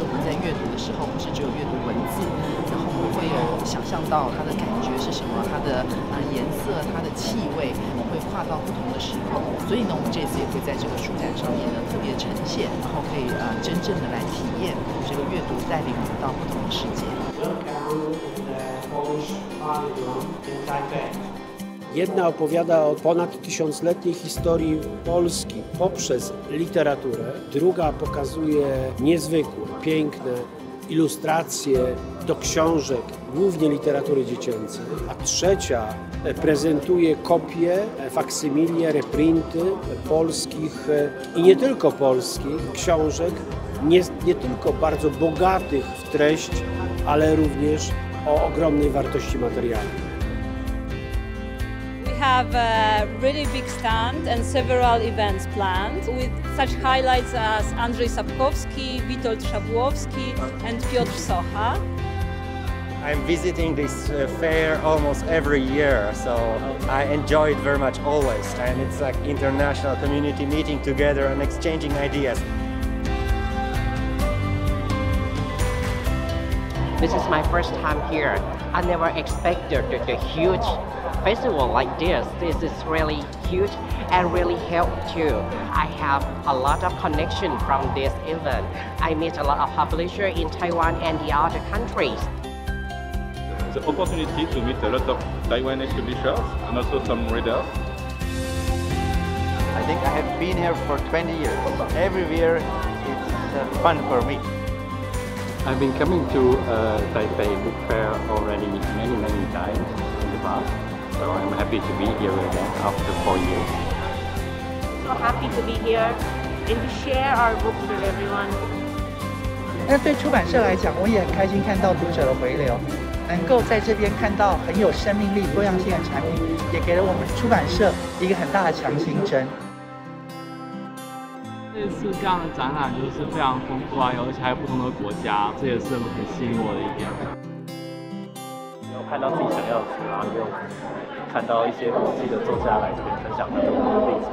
我们在阅读的时候，不是只有阅读文字，然后我们会有想象到它的感觉是什么，它的呃颜色、它的气味，会跨到不同的时空。所以呢，我们这次也会在这个书展上面呢特别呈现，然后可以呃真正的来体验这个阅读带领我们到不同的世界。Jedna opowiada o ponad tysiącletniej historii Polski poprzez literaturę, druga pokazuje niezwykłe, piękne ilustracje do książek, głównie literatury dziecięcej, a trzecia prezentuje kopie, faksymilie, reprinty polskich i nie tylko polskich książek, nie, nie tylko bardzo bogatych w treść, ale również o ogromnej wartości materialnej. We have a really big stand and several events planned with such highlights as Andrzej Sapkowski, Witold Szabłowski and Piotr Socha. I'm visiting this uh, fair almost every year, so I enjoy it very much always. And it's like international community meeting together and exchanging ideas. This is my first time here. I never expected the, the huge festival like this. This is really huge and really helped too. I have a lot of connection from this event. I meet a lot of publishers in Taiwan and the other countries. The opportunity to meet a lot of Taiwanese publishers and also some readers. I think I have been here for 20 years. Every year it's uh, fun for me. I've been coming to uh, Taipei Book Fair already many, many times in the past. So I'm happy to be here again after four years. So happy to be here and to share our books with everyone. 那对出版社来讲，我也很开心看到读者的回流，能够在这边看到很有生命力、多样性的产品，也给了我们出版社一个很大的强心针。这次这样的展览就是非常丰富啊，而且还有不同的国家，这也是很吸引我的一点。有看到自己想要的书，然后又看到一些国际的作家来这边分享他的历程。